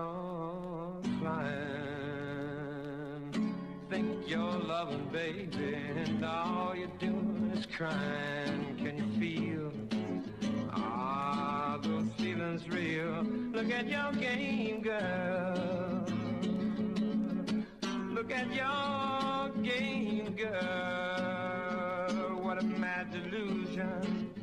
you're flying. Think you're loving, baby, and all you're doing is crying. Can you feel? Ah, those feelings real. Look at your game, girl. Look at your game, girl. What a mad delusion.